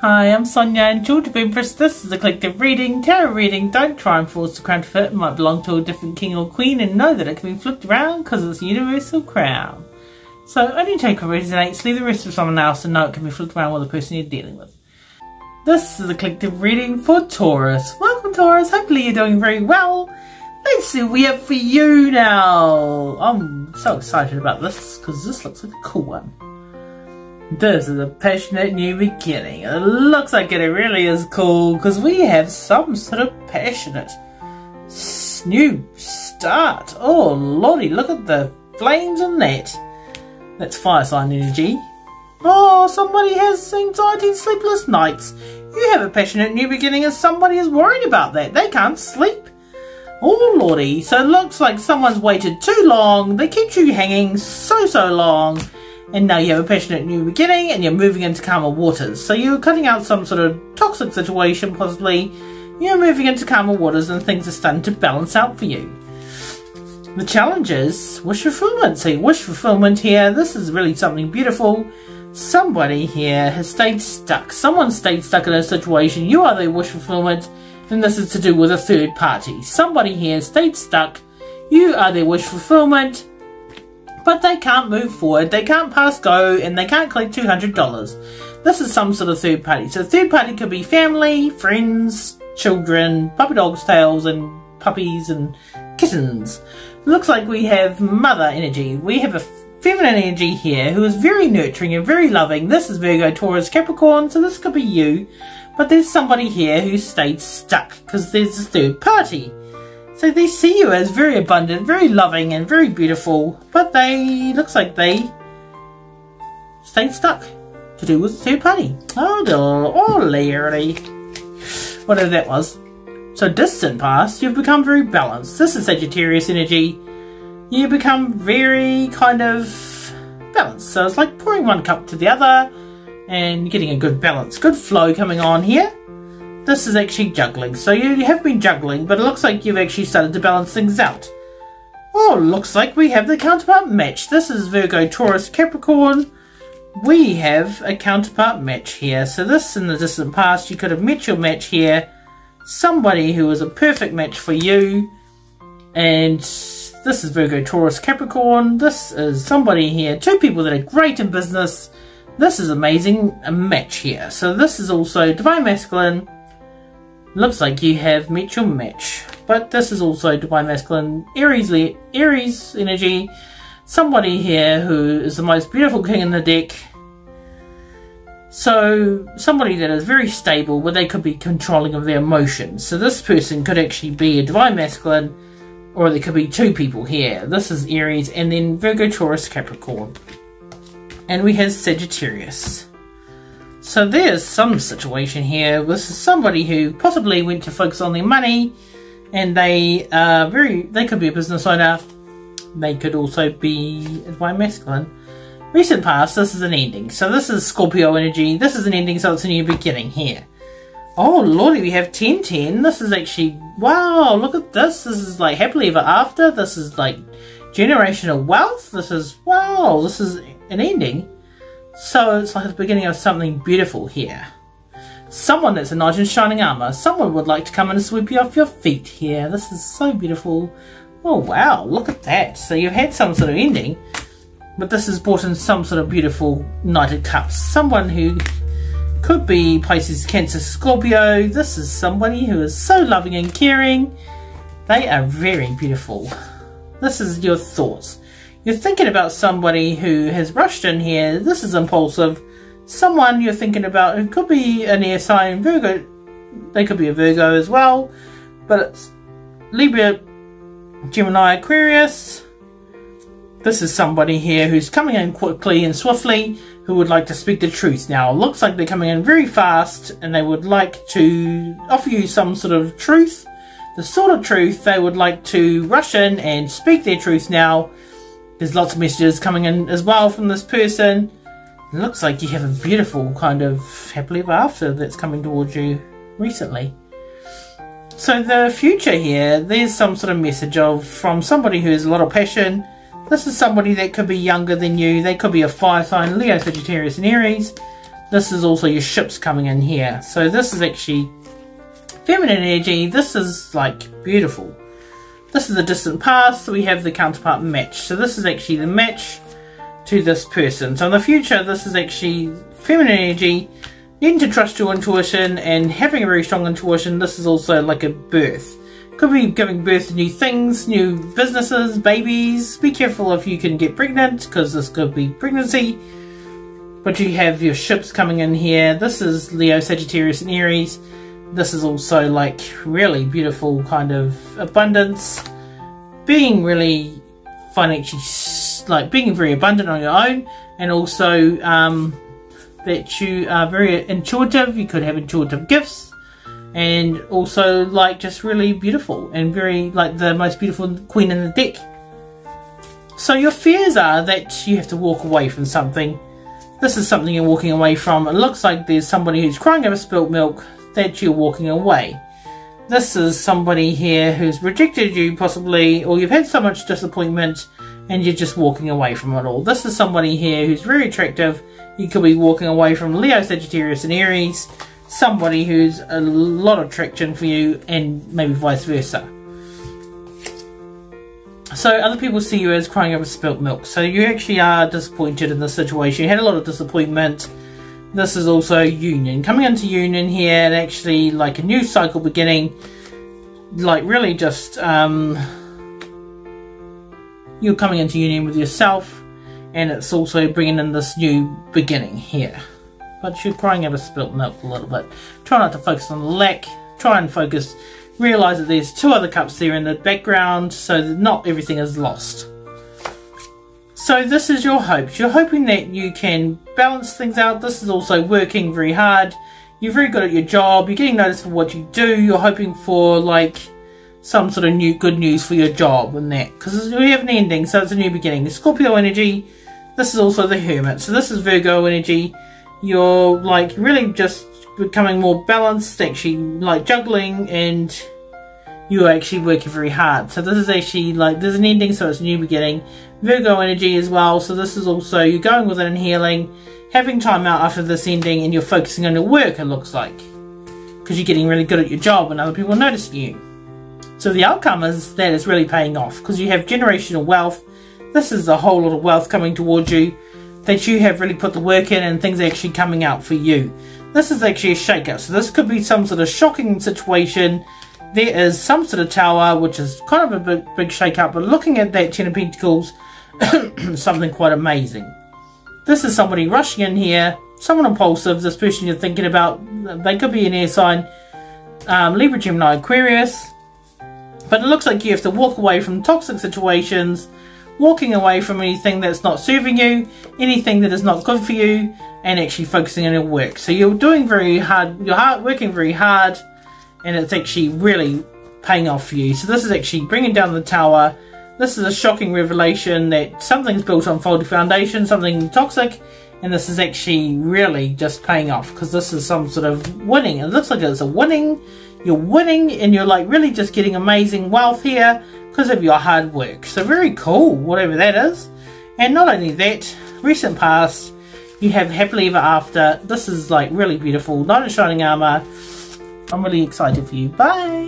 Hi, I'm Sonja and George Empress. This is a collective reading, tarot reading. Don't try and force the crown to fit. It might belong to a different king or queen and know that it can be flipped around because it's a universal crown. So only take what resonates, leave the rest for someone else and know it can be flipped around with the person you're dealing with. This is a collective reading for Taurus. Welcome Taurus, hopefully you're doing very well. Let's see what we have for you now. I'm so excited about this because this looks like a cool one. This is a passionate new beginning. It looks like it really is cool because we have some sort of passionate new start. Oh lordy, look at the flames on that. That's fire sign energy. Oh, somebody has anxiety and sleepless nights. You have a passionate new beginning and somebody is worried about that. They can't sleep. Oh lordy, so it looks like someone's waited too long. They keep you hanging so, so long. And now you have a passionate new beginning and you're moving into calmer waters. So you're cutting out some sort of toxic situation, possibly. You're moving into calmer waters and things are starting to balance out for you. The challenge is wish fulfillment. So wish fulfillment here, this is really something beautiful. Somebody here has stayed stuck. Someone stayed stuck in a situation. You are the wish fulfillment and this is to do with a third party. Somebody here stayed stuck. You are their wish fulfillment, but they can't move forward. They can't pass go, and they can't collect two hundred dollars. This is some sort of third party. So third party could be family, friends, children, puppy dogs' tails, and puppies and kittens. Looks like we have mother energy. We have a feminine energy here who is very nurturing and very loving. This is Virgo, Taurus, Capricorn, so this could be you. But there's somebody here who stayed stuck because there's a third party. So they see you as very abundant, very loving and very beautiful, but they, looks like they stayed stuck to do with third party. Oh, oh, Larry. Whatever that was. So distant past, you've become very balanced. This is Sagittarius energy. You become very kind of balanced. So it's like pouring one cup to the other and getting a good balance. Good flow coming on here. This is actually juggling. So you have been juggling, but it looks like you've actually started to balance things out. Oh, looks like we have the counterpart match. This is Virgo, Taurus, Capricorn. We have a counterpart match here. So this in the distant past, you could have met your match here. Somebody who is a perfect match for you. And this is Virgo, Taurus, Capricorn. This is somebody here. Two people that are great in business this is amazing a match here. So this is also Divine Masculine. Looks like you have met your match. But this is also Divine Masculine Aries, Aries energy. Somebody here who is the most beautiful king in the deck. So somebody that is very stable, but they could be controlling of their emotions. So this person could actually be a Divine Masculine, or there could be two people here. This is Aries, and then Virgo, Taurus, Capricorn and we have Sagittarius. So there's some situation here. This is somebody who possibly went to focus on their money, and they are very. They could be a business owner. They could also be divine masculine. Recent past. This is an ending. So this is Scorpio energy. This is an ending. So it's a new beginning here. Oh lordy, we have 1010. This is actually wow. Look at this. This is like happily ever after. This is like generational wealth. This is wow. This is an ending. So it's like the beginning of something beautiful here. Someone that's a knight in shining armour. Someone would like to come and sweep you off your feet here. This is so beautiful. Oh wow, look at that. So you've had some sort of ending, but this has brought in some sort of beautiful Knight of Cups. Someone who could be Pisces, Cancer, Scorpio. This is somebody who is so loving and caring. They are very beautiful. This is your thoughts. You're thinking about somebody who has rushed in here. This is impulsive. Someone you're thinking about who could be an air sign, Virgo. They could be a Virgo as well. But it's Libra, Gemini, Aquarius. This is somebody here who's coming in quickly and swiftly who would like to speak the truth. Now, it looks like they're coming in very fast and they would like to offer you some sort of truth. The sort of truth they would like to rush in and speak their truth now there's lots of messages coming in as well from this person. It looks like you have a beautiful kind of happily ever after that's coming towards you recently. So the future here, there's some sort of message of from somebody who has a lot of passion. This is somebody that could be younger than you. They could be a fire sign, Leo, Sagittarius and Aries. This is also your ships coming in here. So this is actually feminine energy. This is like beautiful. This is the distant past. We have the counterpart match. So this is actually the match to this person. So in the future, this is actually feminine energy. Needing to trust your intuition and having a very strong intuition. This is also like a birth. Could be giving birth to new things, new businesses, babies. Be careful if you can get pregnant because this could be pregnancy. But you have your ships coming in here. This is Leo, Sagittarius and Aries. This is also like really beautiful kind of abundance. Being really financially, like being very abundant on your own and also um, that you are very intuitive. You could have intuitive gifts and also like just really beautiful and very like the most beautiful queen in the deck. So your fears are that you have to walk away from something. This is something you're walking away from. It looks like there's somebody who's crying over spilt milk that you're walking away. This is somebody here who's rejected you possibly or you've had so much disappointment and you're just walking away from it all. This is somebody here who's very attractive. You could be walking away from Leo, Sagittarius and Aries somebody who's a lot of attraction for you and maybe vice versa. So other people see you as crying over spilt milk. So you actually are disappointed in the situation. You had a lot of disappointment. This is also union. Coming into union here and actually like a new cycle beginning. Like really just um, you're coming into union with yourself and it's also bringing in this new beginning here but you're crying over spilt milk a little bit. Try not to focus on the lack. Try and focus, realise that there's two other cups there in the background, so that not everything is lost. So this is your hopes. You're hoping that you can balance things out. This is also working very hard. You're very good at your job. You're getting noticed for what you do. You're hoping for like some sort of new good news for your job and that. Because we have an ending, so it's a new beginning. The Scorpio energy. This is also the Hermit. So this is Virgo energy you're like really just becoming more balanced, actually like juggling and you're actually working very hard. So this is actually like, there's an ending, so it's a new beginning. Virgo energy as well, so this is also, you're going within and healing, having time out after this ending and you're focusing on your work, it looks like. Because you're getting really good at your job and other people notice you. So the outcome is that it's really paying off because you have generational wealth. This is a whole lot of wealth coming towards you that you have really put the work in and things are actually coming out for you. This is actually a shake-up, so this could be some sort of shocking situation. There is some sort of tower, which is kind of a big, big shake-up, but looking at that Ten of Pentacles, something quite amazing. This is somebody rushing in here, someone impulsive, this person you're thinking about, they could be an air sign, um, Libra, Gemini, Aquarius, but it looks like you have to walk away from toxic situations, walking away from anything that's not serving you, anything that is not good for you, and actually focusing on your work. So you're doing very hard, you're hard, working very hard, and it's actually really paying off for you. So this is actually bringing down the tower. This is a shocking revelation that something's built on faulty foundation, something toxic, and this is actually really just paying off because this is some sort of winning. It looks like it's a winning. You're winning and you're like really just getting amazing wealth here because of your hard work. So very cool, whatever that is. And not only that, recent past, you have happily ever after. This is like really beautiful. Knight in Shining Armor. I'm really excited for you. Bye!